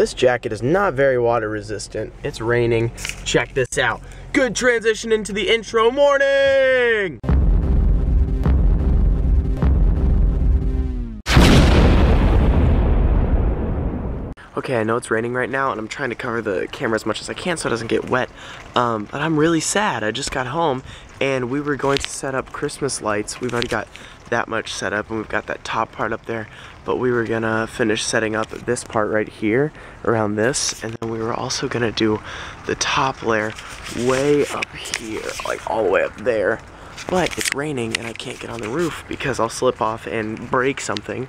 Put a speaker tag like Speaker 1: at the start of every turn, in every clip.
Speaker 1: this jacket is not very water resistant. It's raining. Check this out. Good transition into the intro morning! Okay, I know it's raining right now and I'm trying to cover the camera as much as I can so it doesn't get wet. Um, but I'm really sad. I just got home and we were going to set up Christmas lights. We've already got that much set up and we've got that top part up there. But we were gonna finish setting up this part right here around this. And then we were also gonna do the top layer way up here, like all the way up there. But it's raining and I can't get on the roof because I'll slip off and break something.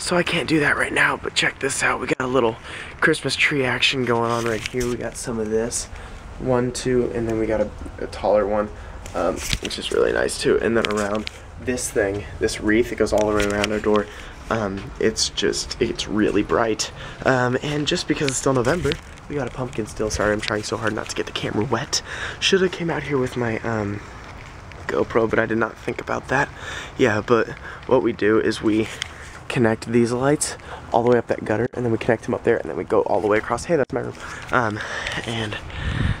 Speaker 1: So I can't do that right now, but check this out. We got a little Christmas tree action going on right here. We got some of this, one, two, and then we got a, a taller one, um, which is really nice too. And then around this thing, this wreath, it goes all the way around our door. Um, it's just, it's really bright. Um, and just because it's still November, we got a pumpkin still. Sorry, I'm trying so hard not to get the camera wet. Should have came out here with my, um, GoPro, but I did not think about that. Yeah, but what we do is we connect these lights all the way up that gutter and then we connect them up there and then we go all the way across. Hey that's my room. Um, and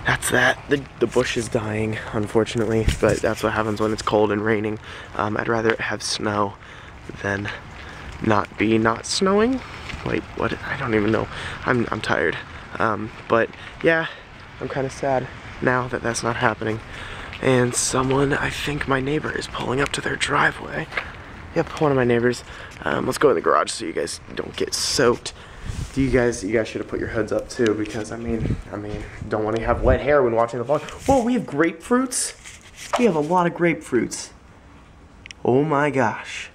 Speaker 1: that's that. The, the bush is dying unfortunately but that's what happens when it's cold and raining. Um, I'd rather have snow than not be not snowing. Wait what? I don't even know. I'm, I'm tired. Um, but yeah I'm kind of sad now that that's not happening. And someone I think my neighbor is pulling up to their driveway Yep, one of my neighbors. Um, let's go in the garage so you guys don't get soaked. Do you guys, you guys should have put your hoods up too because I mean, I mean, don't want to have wet hair when watching the vlog. Whoa, we have grapefruits. We have a lot of grapefruits. Oh my gosh.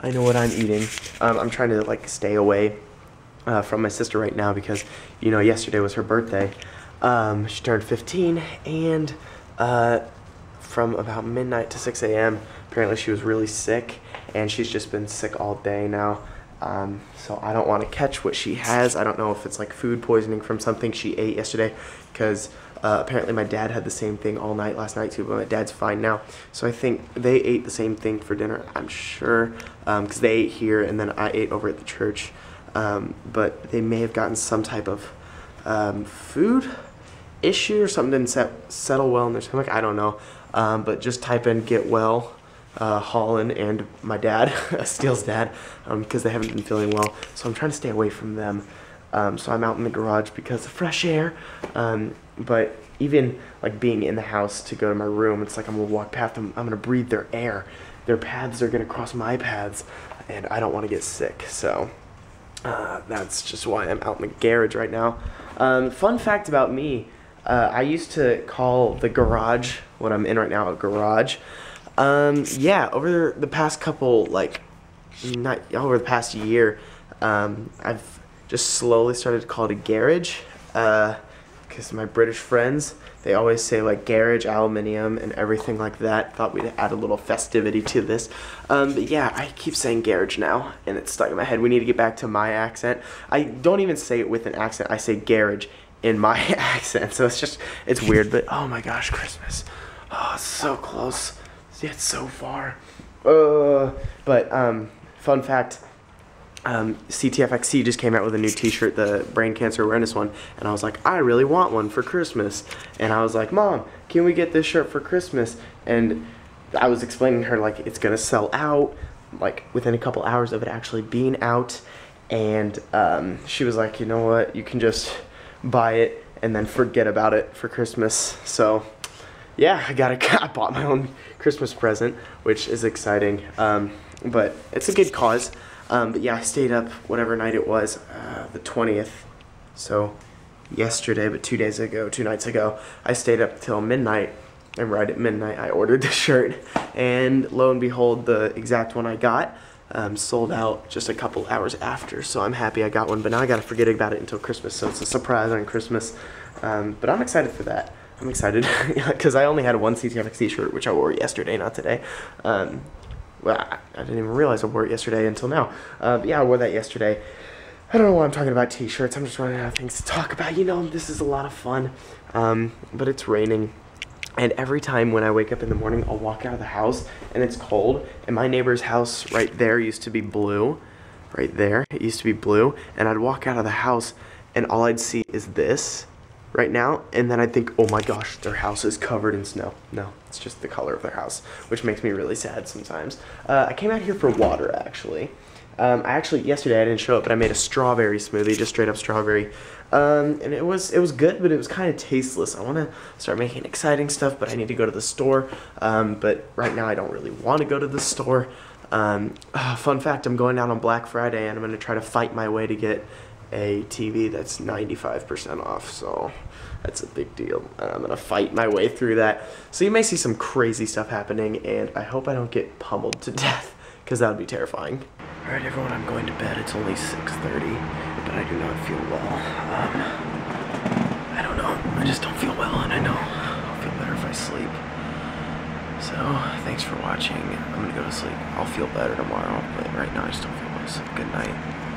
Speaker 1: I know what I'm eating. Um, I'm trying to like stay away uh, from my sister right now because, you know, yesterday was her birthday. Um, she turned 15 and uh, from about midnight to 6 a.m. Apparently she was really sick and she's just been sick all day now. Um, so I don't want to catch what she has. I don't know if it's like food poisoning from something she ate yesterday because uh, apparently my dad had the same thing all night last night too, but my dad's fine now. So I think they ate the same thing for dinner, I'm sure, because um, they ate here and then I ate over at the church. Um, but they may have gotten some type of um, food issue or something didn't set, settle well in their stomach. I don't know. Um, but just type in get well uh, Holland and my dad, Steele's dad, because um, they haven't been feeling well. So I'm trying to stay away from them. Um, so I'm out in the garage because of fresh air. Um, but even like being in the house to go to my room, it's like I'm gonna walk past them. I'm gonna breathe their air. Their paths are gonna cross my paths, and I don't want to get sick. So uh, that's just why I'm out in the garage right now. Um, fun fact about me: uh, I used to call the garage, what I'm in right now, a garage. Um, yeah, over the past couple, like, not over the past year, um, I've just slowly started to call it a garage. Because uh, my British friends, they always say like garage, aluminium, and everything like that. Thought we'd add a little festivity to this. Um, but yeah, I keep saying garage now, and it's stuck in my head. We need to get back to my accent. I don't even say it with an accent. I say garage in my accent. So it's just, it's weird. But oh my gosh, Christmas. Oh, so close. It's so far. Uh, but um, fun fact, um, CTFXC just came out with a new T-shirt, the brain cancer awareness one, and I was like, I really want one for Christmas. And I was like, Mom, can we get this shirt for Christmas? And I was explaining to her like it's gonna sell out, like within a couple hours of it actually being out. And um, she was like, you know what, you can just buy it and then forget about it for Christmas. So yeah, I got a, I bought my own Christmas present, which is exciting. Um, but it's a good cause. Um, but yeah, I stayed up whatever night it was, uh, the 20th. So yesterday, but two days ago, two nights ago, I stayed up till midnight. And right at midnight, I ordered the shirt. And lo and behold, the exact one I got um, sold out just a couple hours after. So I'm happy I got one, but now I gotta forget about it until Christmas. So it's a surprise on Christmas. Um, but I'm excited for that. I'm excited because I only had one CTFX t shirt, which I wore yesterday, not today. Um, well, I, I, didn't even realize I wore it yesterday until now. Uh, yeah, I wore that yesterday. I don't know why I'm talking about t-shirts. I'm just running out of things to talk about. You know, this is a lot of fun. Um, but it's raining. And every time when I wake up in the morning, I'll walk out of the house and it's cold. And my neighbor's house right there used to be blue. Right there. It used to be blue. And I'd walk out of the house and all I'd see is this right now, and then I think, oh my gosh, their house is covered in snow. No, it's just the color of their house, which makes me really sad sometimes. Uh, I came out here for water, actually. Um, I actually yesterday I didn't show up, but I made a strawberry smoothie, just straight up strawberry, um, and it was it was good, but it was kind of tasteless. I want to start making exciting stuff, but I need to go to the store. Um, but right now I don't really want to go to the store. Uh, fun fact: I'm going out on Black Friday, and I'm going to try to fight my way to get a TV that's 95% off. So that's a big deal. I'm going to fight my way through that. So you may see some crazy stuff happening, and I hope I don't get pummeled to death, because that would be terrifying. Alright everyone, I'm going to bed. It's only 6.30, but I do not feel well. Um, I don't know. I just don't feel well, and I know I'll feel better if I sleep. So, thanks for watching. I'm gonna go to sleep. I'll feel better tomorrow, but right now I just don't feel well, so good night.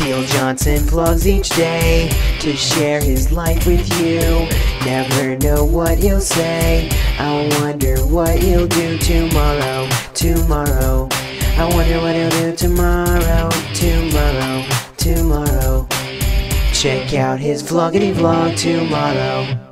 Speaker 2: Steele Johnson vlogs each day to share his life with you. Never know what he'll say. I wonder what he'll do tomorrow. Tomorrow. I wonder what he'll do tomorrow, tomorrow, tomorrow. Check out his vloggity vlog tomorrow.